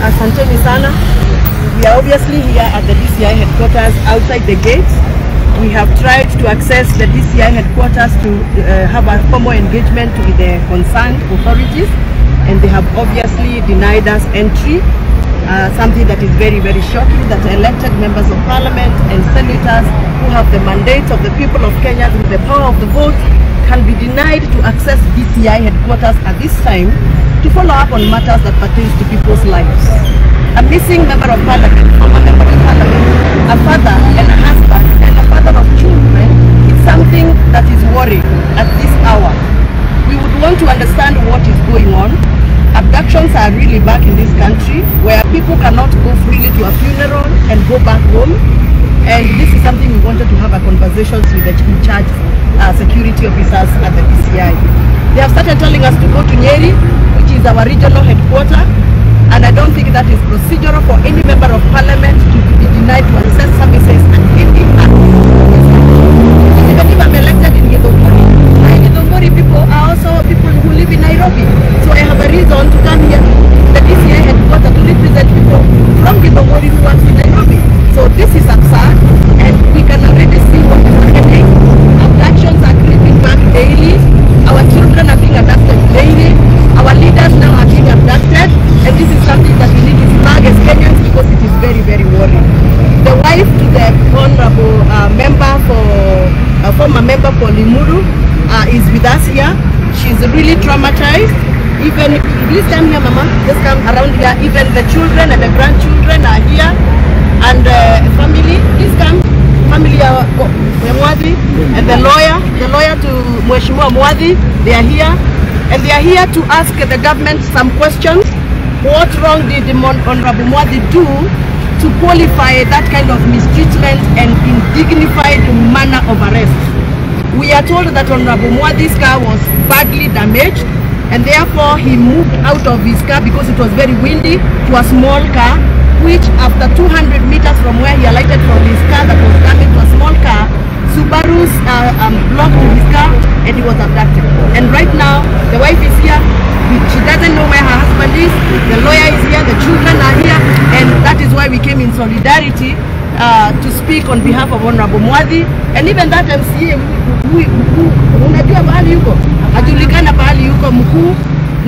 Asanteni sana. We are obviously here at the DCI headquarters outside the gate. We have tried to access the DCI headquarters to uh, have a formal engagement with the concerned authorities and they have obviously denied us entry. Uh, something that is very, very shocking that elected members of parliament and senators who have the mandate of the people of Kenya through the power of the vote can be denied to access DCI headquarters at this time to follow up on matters that pertains to people's lives. A missing member of parliament, former member of parliament, a father and a husband and a father of children is something that is worrying at this hour. We would want to understand what is going on. Abductions are really back in this country where people cannot go freely to a funeral and go back home. And this is something we wanted to have a conversation with the in charge uh, security officers at the DCI. They have started telling us to go to Nyeri, is our regional headquarter, and I don't think that is procedural for any member of parliament to be denied to access services former member for Limuru uh, is with us here. She's really traumatized. Even please come here, Mama. Just come around here. Even the children and the grandchildren are here, and uh, family. Please come. Family ya ya Mwathi and the lawyer, the lawyer to Mheshimiwa Mwathi, they are here, and they are here to ask the government some questions. What wrong did Honorable Mwathi do to qualify that kind of mistreatment and indignified manner of arrest? We are told that Honorable Mwathi's car was badly damaged and therefore he moved out of his car because it was very windy to a small car which after 200 meters from where he alighted from his car that was damaged to a small car, Subaru's uh, um, blocked his car and he was abducted. And right now the wife is here, she doesn't know where her husband is, the lawyer is here, the children are here. And that is why we came in solidarity uh, to speak on behalf of Honorable Mwathi. And even that who- who- unajua pahali yuko? Hajulikana pahali yuko mkuu.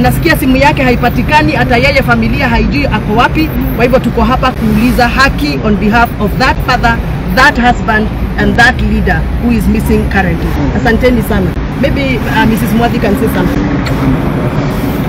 Nasikia simu yake haipatikani hata yeye familia haijui ako wapi. Kwa hivyo tuko hapa kuuliza haki on behalf of that father that husband and that leader who is missing currently. Asanteni sana. Maybe uh, Mrs. Mwadhi can say something